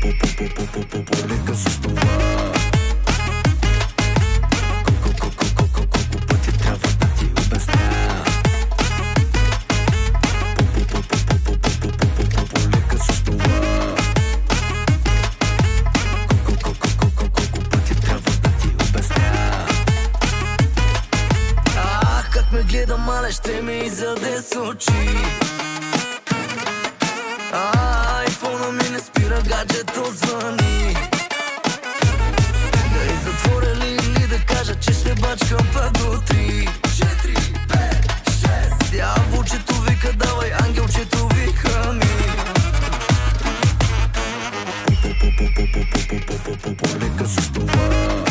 Полека с това. Колко пъти трябва да ти с това ме гледа мале, ще ми заде с очи. Гаджето звъни. Да и затворя ли или да кажа, че ще бачкам пак до три. Четири, пет, шест. Дяволчето вика, давай, ангелчето вика ми Полека с това